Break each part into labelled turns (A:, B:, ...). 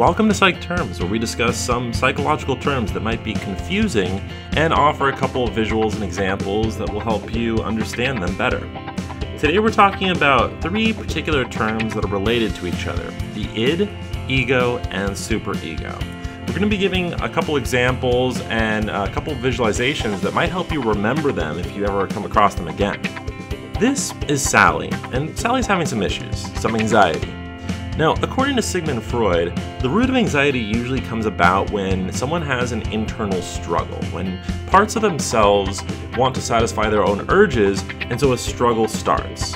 A: Welcome to Psych Terms, where we discuss some psychological terms that might be confusing and offer a couple of visuals and examples that will help you understand them better. Today we're talking about three particular terms that are related to each other the id, ego, and superego. We're going to be giving a couple examples and a couple visualizations that might help you remember them if you ever come across them again. This is Sally, and Sally's having some issues, some anxiety. Now, according to Sigmund Freud, the root of anxiety usually comes about when someone has an internal struggle, when parts of themselves want to satisfy their own urges, and so a struggle starts.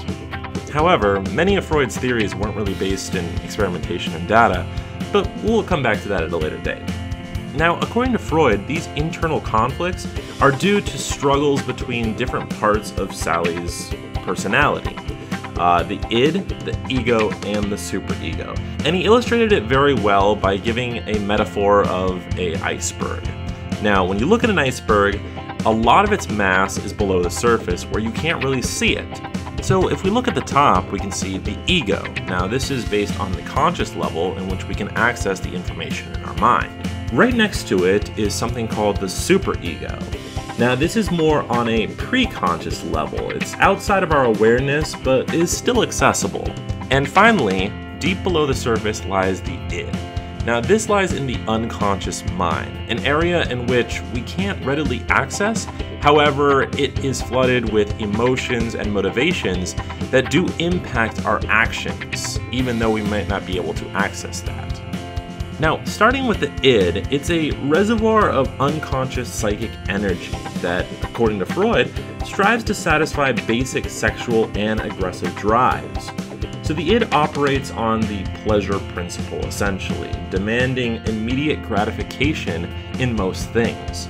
A: However, many of Freud's theories weren't really based in experimentation and data, but we'll come back to that at a later date. Now, according to Freud, these internal conflicts are due to struggles between different parts of Sally's personality. Uh, the id, the ego, and the superego. And he illustrated it very well by giving a metaphor of a iceberg. Now, when you look at an iceberg, a lot of its mass is below the surface where you can't really see it. So if we look at the top, we can see the ego. Now this is based on the conscious level in which we can access the information in our mind. Right next to it is something called the superego. Now, this is more on a pre-conscious level. It's outside of our awareness, but is still accessible. And finally, deep below the surface lies the id. Now, this lies in the unconscious mind, an area in which we can't readily access. However, it is flooded with emotions and motivations that do impact our actions, even though we might not be able to access that. Now, starting with the id, it's a reservoir of unconscious psychic energy that, according to Freud, strives to satisfy basic sexual and aggressive drives. So the id operates on the pleasure principle, essentially, demanding immediate gratification in most things.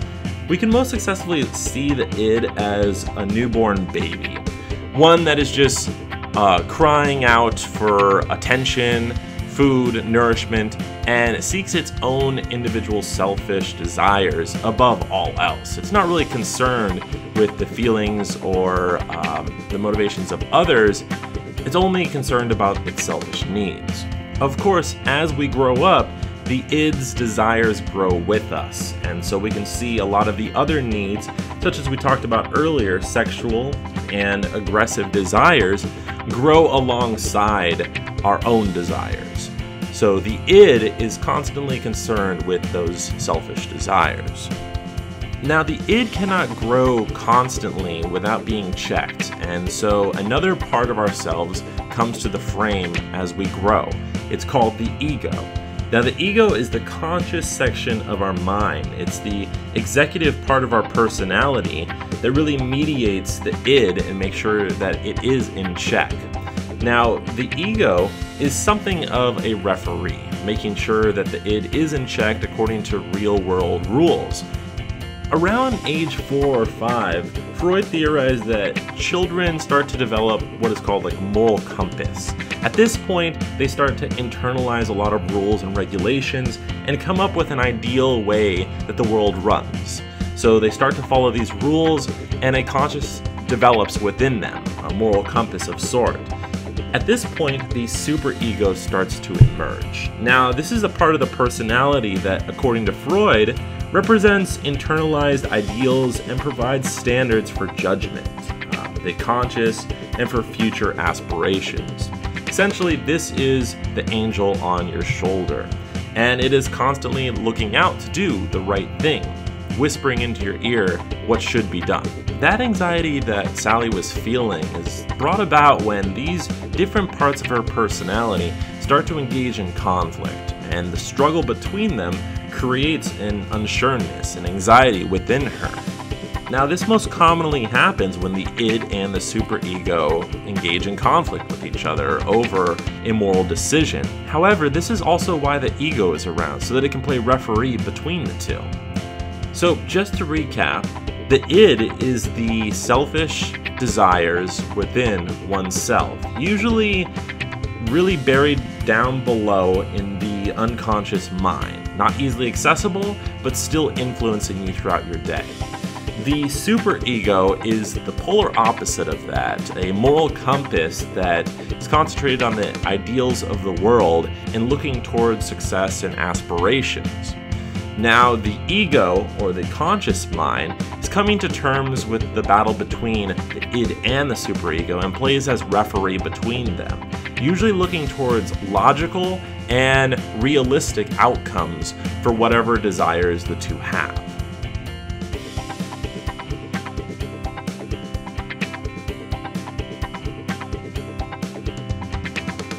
A: We can most successfully see the id as a newborn baby, one that is just uh, crying out for attention, food, nourishment, and seeks its own individual selfish desires above all else. It's not really concerned with the feelings or um, the motivations of others, it's only concerned about its selfish needs. Of course, as we grow up, the id's desires grow with us, and so we can see a lot of the other needs, such as we talked about earlier, sexual and aggressive desires, grow alongside our own desires. So the id is constantly concerned with those selfish desires. Now, the id cannot grow constantly without being checked, and so another part of ourselves comes to the frame as we grow. It's called the ego. Now, the ego is the conscious section of our mind. It's the executive part of our personality that really mediates the id and makes sure that it is in check. Now, the ego is something of a referee, making sure that the id is in check according to real world rules. Around age 4 or 5, Freud theorized that children start to develop what is called like moral compass. At this point, they start to internalize a lot of rules and regulations and come up with an ideal way that the world runs. So they start to follow these rules and a conscious develops within them, a moral compass of sort. At this point, the superego starts to emerge. Now, this is a part of the personality that, according to Freud, represents internalized ideals and provides standards for judgment, uh, the conscious, and for future aspirations. Essentially, this is the angel on your shoulder, and it is constantly looking out to do the right thing, whispering into your ear what should be done. That anxiety that Sally was feeling is brought about when these different parts of her personality start to engage in conflict, and the struggle between them creates an unsureness and anxiety within her. Now, this most commonly happens when the id and the superego engage in conflict with each other over a moral decision. However, this is also why the ego is around, so that it can play referee between the two. So, just to recap, the id is the selfish desires within oneself, usually really buried down below in the unconscious mind, not easily accessible, but still influencing you throughout your day. The superego is the polar opposite of that, a moral compass that is concentrated on the ideals of the world and looking towards success and aspirations. Now, the ego, or the conscious mind, is coming to terms with the battle between the id and the superego and plays as referee between them, usually looking towards logical and realistic outcomes for whatever desires the two have.